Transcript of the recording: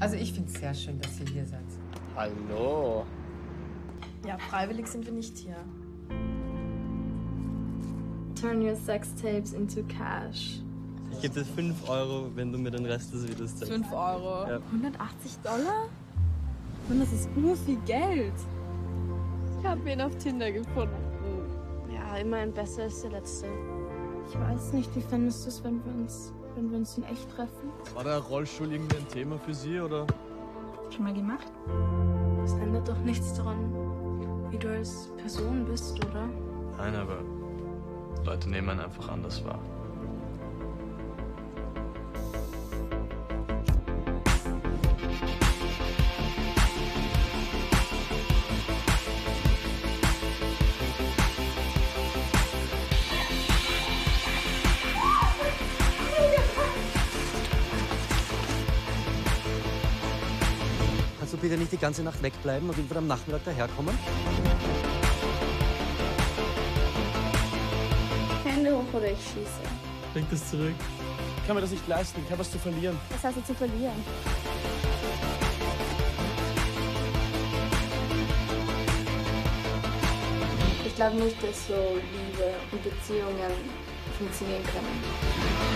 Also ich finde es sehr schön, dass ihr hier seid. Hallo. Ja, freiwillig sind wir nicht hier. Turn your sex tapes into cash. Ich gebe dir 5 Euro, wenn du mir den Rest des Videos zeigst. 5 Euro. Ja. 180 Dollar? Mann, das ist ur viel Geld. Ich habe ihn auf Tinder gefunden. Ja, immerhin besser als der letzte. Ich weiß nicht, wie fändest du es, wenn wir uns, wenn wir uns in echt treffen? War der Rollstuhl irgendwie ein Thema für Sie oder? Schon mal gemacht? Es ändert doch nichts daran, wie du als Person bist, oder? Nein, aber Leute nehmen einen einfach anders wahr. Kannst du bitte nicht die ganze Nacht wegbleiben und irgendwann am Nachmittag daherkommen? Hände hoch oder ich schieße. Bring das zurück. Ich kann mir das nicht leisten. Ich habe was zu verlieren. Was hast du zu verlieren? Ich glaube nicht, dass so Liebe und Beziehungen funktionieren können.